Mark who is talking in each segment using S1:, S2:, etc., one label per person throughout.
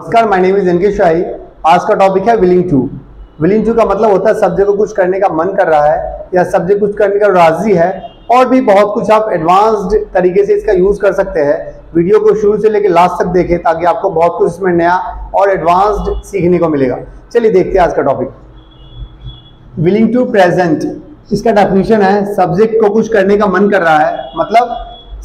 S1: नमस्कार my name is N K Shahi आज का टॉपिक है विलिंग टू विलिंग टू का मतलब होता है सब्जेक्ट को कुछ करने का मन कर रहा है या सब्जेक्ट कुछ करने का राज़ी है और भी बहुत कुछ आप एडवांस्ड तरीके से इसका यूज़ कर सकते हैं। वीडियो को शुरू से लेकर लास्ट तक देखें ताकि आपको बहुत कुछ इसमें नया और एडवांस्ड सीखने को मिलेगा। चलिए देखते हैं आज का टॉपिक विलिंग टू प्रेजेंट इसका डेफिनेशन है सब्जेक्ट को कुछ करने का मन कर रहा है। मतलब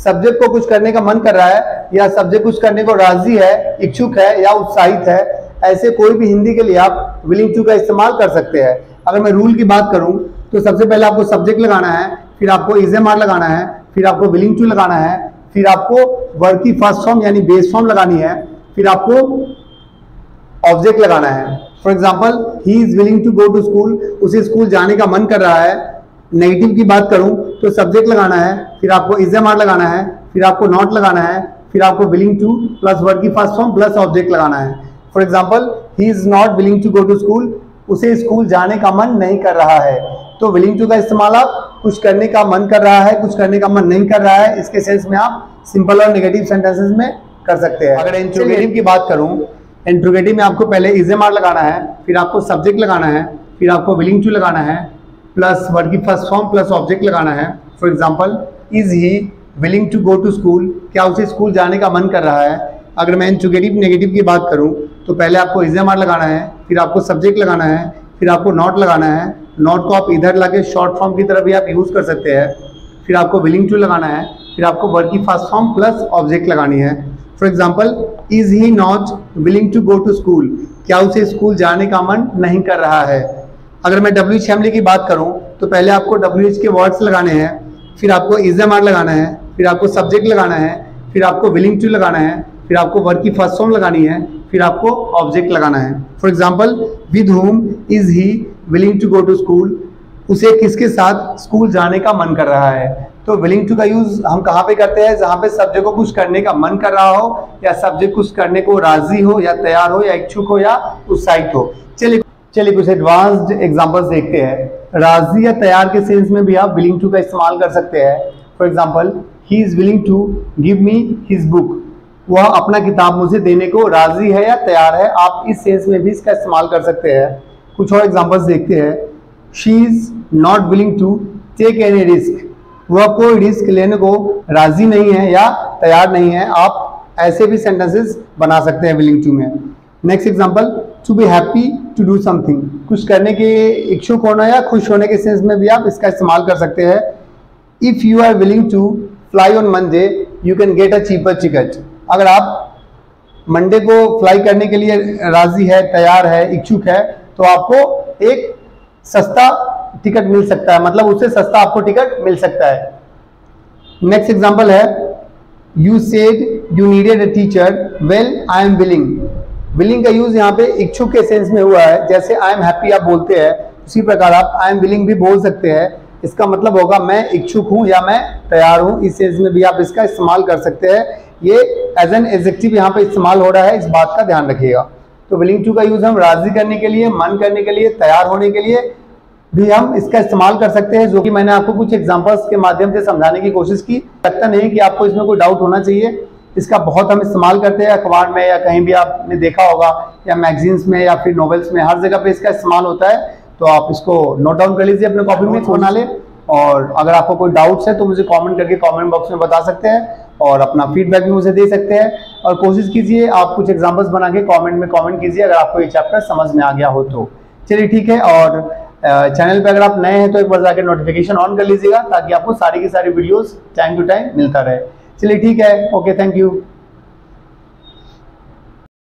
S1: सब्जेक्ट को कुछ करने का मन कर रहा है या सब्जेक्ट कुछ करने को राज़ी है, इच्छुक है या उत्साहित है, ऐसे कोई भी हिंदी के लिए आप विलिंग टू का इस्तेमाल कर सकते हैं। अगर मैं रूल की बात करूँ तो सबसे पहले आपको सब्जेक्ट लगाना है, फिर आपको इजेमार लगाना है, फिर आपको विलिंग टू लगाना है, फिर आपको वर्ड की फ़र्स्ट फॉर्म यानी बेस फॉर्म लगानी है, फिर आपको ऑब्जेक्ट लगाना है। For example he is willing to go to school उसे स्कूल जाने का मन कर रहा है नेगेटिव की बात करूँ तो सब्जेक्ट लगाना है, फिर आपको इजेमार लगाना है, फिर आपको नॉट लगाना है फिर आपको विलिंग टू प्लस वर्ड की फ़र्स्ट फॉर्म प्लस ऑब्जेक्ट लगाना है। For example he is not willing to go to school उसे स्कूल जाने का मन नहीं कर रहा है। तो विलिंग टू का इस्तेमाल आप कुछ करने का मन कर रहा है कुछ करने का मन नहीं कर रहा है इसके सेंस में आप सिंपल और नेगेटिव सेंटेंसेस में कर सकते हैं। अगर इंट्रोगेटिव की बात करूँ इंट्रोगेटिव में आपको पहले इजेमार लगाना है फिर आपको सब्जेक्ट लगाना है फिर आपको विलिंग टू लगाना है प्लस वर्ड की फ़र्स्ट फॉर्म प्लस ऑब्जेक्ट लगाना है। For example is he willing to go to school क्या उसे स्कूल जाने का मन कर रहा है? अगर मैं इंट्रोगेटिव नेगेटिव की बात करूँ तो पहले आपको इजेमार लगाना है, फिर आपको सब्जेक्ट लगाना है, फिर आपको नॉट लगाना है नॉट को आप इधर लगे शॉर्ट फॉर्म की तरह भी आप यूज़ कर सकते हैं, फिर आपको विलिंग टू लगाना है, फिर आपको वर्ड की फ़र्स्ट फॉर्म प्लस ऑब्जेक्ट लगानी है। For example is he not willing to go to school क्या उसे स्कूल जाने का मन नहीं कर रहा है? अगर मैं डब्ल्यू एच फैमिली की बात करूँ तो पहले आपको डब्ल्यू एच के वर्ड्स लगाने हैं, फिर आपको इज़ एम आर लगाना है फिर आपको सब्जेक्ट लगाना है, फिर आपको विलिंग टू लगाना है, फिर आपको वर्क की फ़र्स्ट फॉर्म लगानी है, फिर आपको ऑब्जेक्ट लगाना है। For example with whom is he willing to go to school उसे किसके साथ स्कूल जाने का मन कर रहा है? तो विलिंग टू का यूज़ हम कहाँ पे करते हैं? जहाँ पे सब्जेक्ट को कुछ करने का मन कर रहा हो, या सब्जेक्ट कुछ करने को राज़ी हो, या तैयार हो, या इच्छुक हो, या उत्साहित हो। चलिए चलिए कुछ एडवांस्ड एग्जांपल्स देखते हैं। राज़ी या तैयार के सेंस में भी आप विलिंग टू का इस्तेमाल कर सकते हैं। For example he is willing to give me his book वह अपना किताब मुझे देने को राज़ी है या तैयार है? आप इस सेंस में भी इसका इस्तेमाल कर सकते हैं। कुछ और एग्जाम्पल्स देखते हैं। She is not willing to take any risk वह कोई रिस्क लेने को राज़ी नहीं है या तैयार नहीं है। आप ऐसे भी सेंटेंसेस बना सकते हैं विलिंग टू में। Next example to be happy to do something कुछ करने के, इच्छुक होना या खुश होने के सेंस में भी आप इसका इस्तेमाल कर सकते हैं। If you are willing to fly on Monday you can get a cheaper ticket अगर आप मंडे को फ्लाई करने के लिए राज़ी है, तैयार है, इच्छुक है तो आपको एक सस्ता टिकट मिल सकता है। मतलब उससे सस्ता आपको टिकट मिल सकता है। नेक्स्ट एग्ज़ाम्पल है you said you needed a teacher well I am willing willing का यूज़ यहाँ पे इच्छुक के सेंस में हुआ है। जैसे आई एम हैप्पी आप बोलते हैं, उसी प्रकार आप आई एम विलिंग भी बोल सकते हैं। इसका मतलब होगा, मैं इच्छुक हूँ या मैं तैयार हूँ। इस सेंस में भी आप इसका इस्तेमाल कर सकते हैं। ये एज एन एजेक्टिव यहाँ पे इस्तेमाल हो रहा है, इस बात का ध्यान रखिएगा। तो विलिंग टू का यूज़ हम राज़ी करने के लिए, मन करने के लिए, तैयार होने के लिए भी हम इसका इस्तेमाल कर सकते हैं, जो कि मैंने आपको कुछ एग्जाम्पल्स के माध्यम से समझाने की कोशिश की। लगता नहीं कि आपको इसमें कोई डाउट होना चाहिए। इसका बहुत हम इस्तेमाल करते हैं, अखबार में या कहीं भी आपने देखा होगा, या मैगजीन्स में, या फिर नॉवेल्स में, हर जगह पे इसका इस्तेमाल होता है। तो आप इसको नोट डाउन कर लीजिए अपने कॉपी में बना ले। और अगर आपको कोई डाउट्स है तो मुझे कमेंट करके कमेंट बॉक्स में बता सकते हैं और अपना फीडबैक भी मुझे दे सकते हैं। और कोशिश कीजिए, आप कुछ एग्जांपल्स बना के कमेंट में कमेंट कीजिए, अगर आपको ये चैप्टर समझ में आ गया हो तो। चलिए ठीक है, और चैनल पे अगर आप नए हैं तो एक बार जाकर नोटिफिकेशन ऑन कर लीजिएगा, ताकि आपको सारी की सारी वीडियोस टाइम टू टाइम मिलता रहे। चलिए ठीक है ओके थैंक यू